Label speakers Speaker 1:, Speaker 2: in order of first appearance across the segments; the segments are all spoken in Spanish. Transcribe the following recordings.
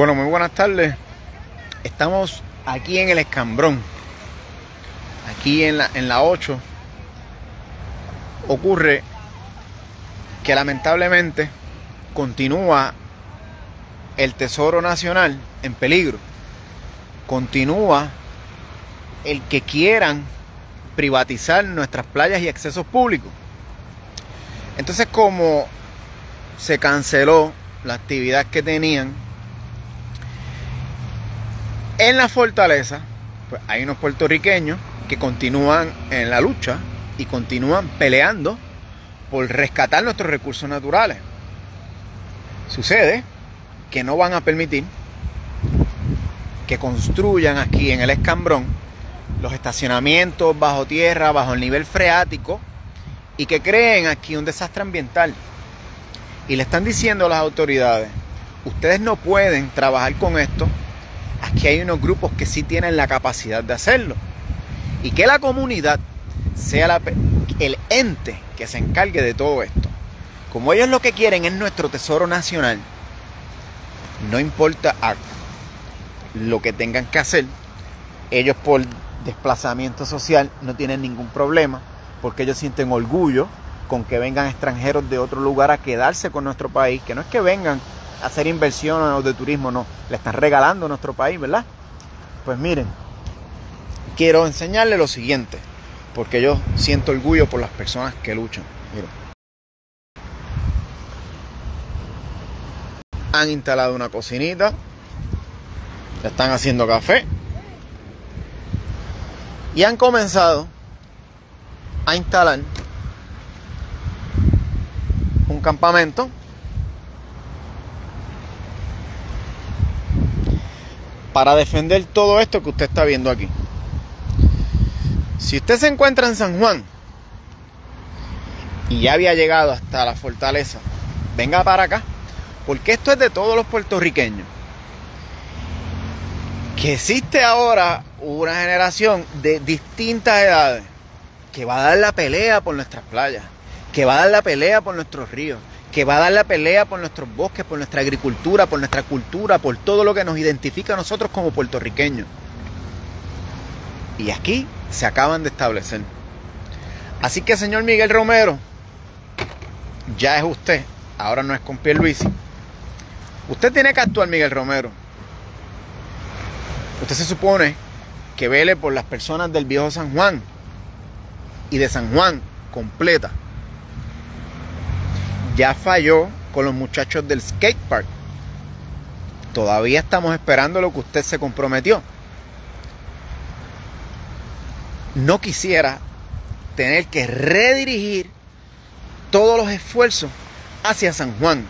Speaker 1: Bueno, muy buenas tardes. Estamos aquí en el Escambrón, aquí en la, en la 8. Ocurre que lamentablemente continúa el Tesoro Nacional en peligro. Continúa el que quieran privatizar nuestras playas y accesos públicos. Entonces, como se canceló la actividad que tenían en la fortaleza, pues hay unos puertorriqueños que continúan en la lucha y continúan peleando por rescatar nuestros recursos naturales. Sucede que no van a permitir que construyan aquí en el escambrón los estacionamientos bajo tierra, bajo el nivel freático y que creen aquí un desastre ambiental. Y le están diciendo a las autoridades, ustedes no pueden trabajar con esto aquí hay unos grupos que sí tienen la capacidad de hacerlo. Y que la comunidad sea el ente que se encargue de todo esto. Como ellos lo que quieren es nuestro tesoro nacional, no importa lo que tengan que hacer, ellos por desplazamiento social no tienen ningún problema, porque ellos sienten orgullo con que vengan extranjeros de otro lugar a quedarse con nuestro país, que no es que vengan hacer inversiones de turismo, no, le están regalando a nuestro país, ¿verdad? Pues miren, quiero enseñarles lo siguiente, porque yo siento orgullo por las personas que luchan. Han instalado una cocinita, están haciendo café y han comenzado a instalar un campamento para defender todo esto que usted está viendo aquí. Si usted se encuentra en San Juan y ya había llegado hasta la fortaleza, venga para acá, porque esto es de todos los puertorriqueños. Que existe ahora una generación de distintas edades que va a dar la pelea por nuestras playas, que va a dar la pelea por nuestros ríos, que va a dar la pelea por nuestros bosques, por nuestra agricultura, por nuestra cultura, por todo lo que nos identifica a nosotros como puertorriqueños. Y aquí se acaban de establecer. Así que, señor Miguel Romero, ya es usted, ahora no es con Pierluisi. Usted tiene que actuar, Miguel Romero. Usted se supone que vele por las personas del viejo San Juan y de San Juan completa ya falló con los muchachos del skate park. Todavía estamos esperando lo que usted se comprometió. No quisiera tener que redirigir todos los esfuerzos hacia San Juan.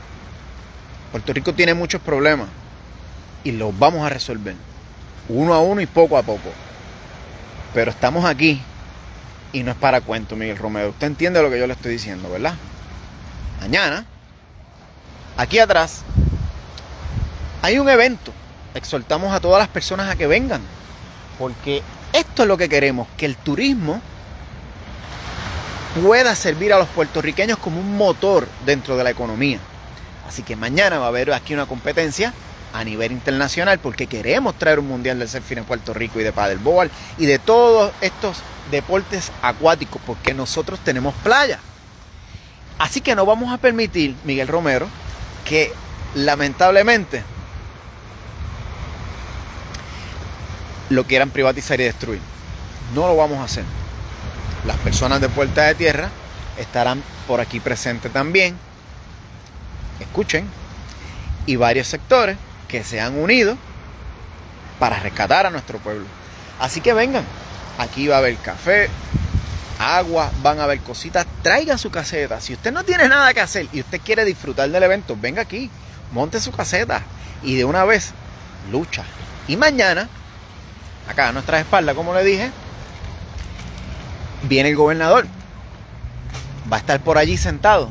Speaker 1: Puerto Rico tiene muchos problemas y los vamos a resolver uno a uno y poco a poco. Pero estamos aquí y no es para cuento, Miguel Romero. Usted entiende lo que yo le estoy diciendo, ¿verdad? Mañana, aquí atrás, hay un evento. Exhortamos a todas las personas a que vengan. Porque esto es lo que queremos, que el turismo pueda servir a los puertorriqueños como un motor dentro de la economía. Así que mañana va a haber aquí una competencia a nivel internacional porque queremos traer un mundial del surfing en Puerto Rico y de paddleboard y de todos estos deportes acuáticos porque nosotros tenemos playa. Así que no vamos a permitir, Miguel Romero, que lamentablemente lo quieran privatizar y destruir. No lo vamos a hacer. Las personas de Puerta de Tierra estarán por aquí presentes también. Escuchen. Y varios sectores que se han unido para rescatar a nuestro pueblo. Así que vengan. Aquí va a haber café, agua, van a ver cositas, traiga su caseta. Si usted no tiene nada que hacer y usted quiere disfrutar del evento, venga aquí, monte su caseta y de una vez lucha. Y mañana, acá a nuestra espalda, como le dije, viene el gobernador. Va a estar por allí sentado.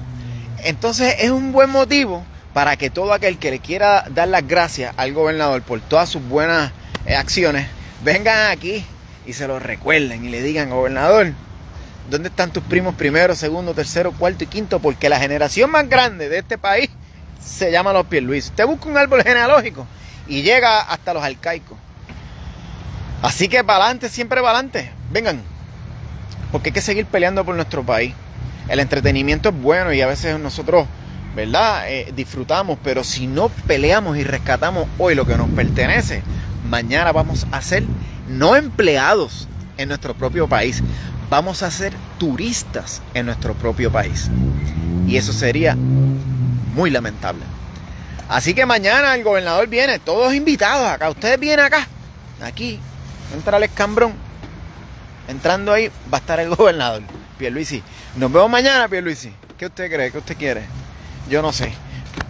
Speaker 1: Entonces es un buen motivo para que todo aquel que le quiera dar las gracias al gobernador por todas sus buenas eh, acciones, vengan aquí y se lo recuerden y le digan, gobernador, ¿Dónde están tus primos primero, segundo, tercero, cuarto y quinto? Porque la generación más grande de este país se llama los Pierluis. Usted busca un árbol genealógico y llega hasta los arcaicos. Así que para adelante, siempre para adelante. Vengan, porque hay que seguir peleando por nuestro país. El entretenimiento es bueno y a veces nosotros, ¿verdad? Eh, disfrutamos, pero si no peleamos y rescatamos hoy lo que nos pertenece, mañana vamos a ser no empleados en nuestro propio país, vamos a ser turistas en nuestro propio país. Y eso sería muy lamentable. Así que mañana el gobernador viene, todos invitados acá. Ustedes vienen acá, aquí, entra el escambrón. Entrando ahí va a estar el gobernador, Pierluisi. Nos vemos mañana, Pierluisi. ¿Qué usted cree? ¿Qué usted quiere? Yo no sé.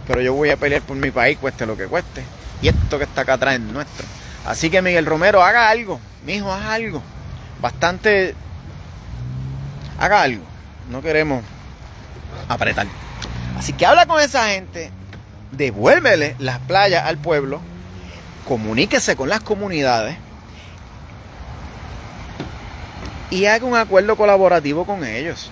Speaker 1: Pero yo voy a pelear por mi país, cueste lo que cueste. Y esto que está acá atrás es nuestro. Así que Miguel Romero, haga algo. Mi hijo, haga algo. Bastante. Haga algo. No queremos apretar. Así que habla con esa gente, devuélvele las playas al pueblo, comuníquese con las comunidades y haga un acuerdo colaborativo con ellos.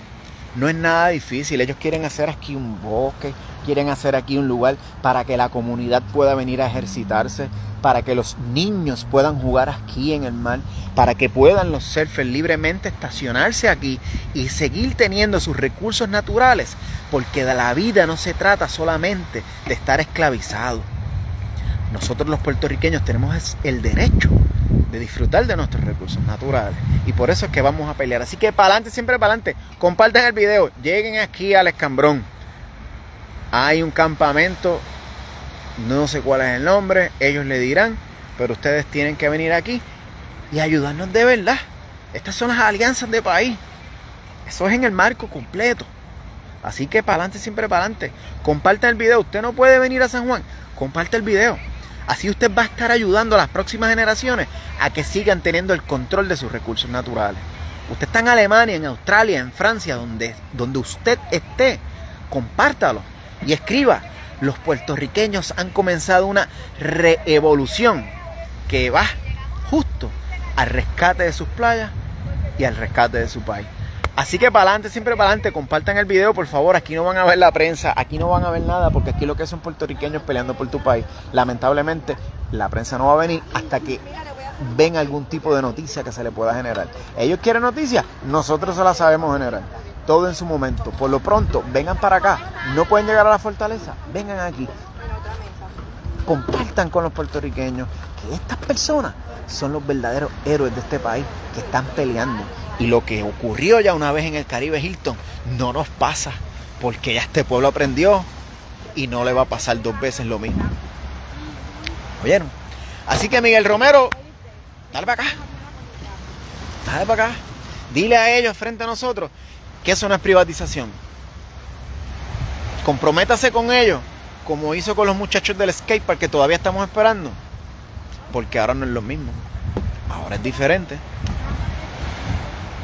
Speaker 1: No es nada difícil, ellos quieren hacer aquí un bosque, quieren hacer aquí un lugar para que la comunidad pueda venir a ejercitarse, para que los niños puedan jugar aquí en el mar, para que puedan los surfers libremente estacionarse aquí y seguir teniendo sus recursos naturales, porque de la vida no se trata solamente de estar esclavizado. Nosotros los puertorriqueños tenemos el derecho de disfrutar de nuestros recursos naturales. Y por eso es que vamos a pelear. Así que para adelante, siempre para adelante. Compartan el video. Lleguen aquí al escambrón. Hay un campamento. No sé cuál es el nombre. Ellos le dirán. Pero ustedes tienen que venir aquí y ayudarnos de verdad. Estas son las alianzas de país. Eso es en el marco completo. Así que para adelante, siempre para adelante. Compartan el video. Usted no puede venir a San Juan. Comparte el video. Así usted va a estar ayudando a las próximas generaciones a que sigan teniendo el control de sus recursos naturales. Usted está en Alemania, en Australia, en Francia, donde, donde usted esté, compártalo y escriba. Los puertorriqueños han comenzado una reevolución que va justo al rescate de sus playas y al rescate de su país. Así que para adelante, siempre para adelante, compartan el video, por favor. Aquí no van a ver la prensa, aquí no van a ver nada, porque aquí lo que son puertorriqueños peleando por tu país. Lamentablemente, la prensa no va a venir hasta que ven algún tipo de noticia que se le pueda generar. Ellos quieren noticias, nosotros se las sabemos generar. Todo en su momento. Por lo pronto, vengan para acá. No pueden llegar a la fortaleza, vengan aquí. Compartan con los puertorriqueños que estas personas son los verdaderos héroes de este país que están peleando y lo que ocurrió ya una vez en el Caribe Hilton no nos pasa, porque ya este pueblo aprendió y no le va a pasar dos veces lo mismo. ¿Oyeron? Así que Miguel Romero, dale para acá. Dale para acá. Dile a ellos frente a nosotros que eso no es privatización. Comprométase con ellos, como hizo con los muchachos del skatepark que todavía estamos esperando. Porque ahora no es lo mismo. Ahora es diferente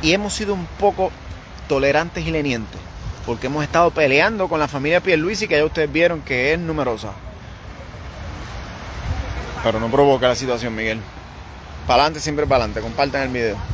Speaker 1: y hemos sido un poco tolerantes y lenientes, porque hemos estado peleando con la familia Pierluisi, que ya ustedes vieron que es numerosa. Pero no provoca la situación, Miguel. Para adelante, siempre para adelante. Compartan el video.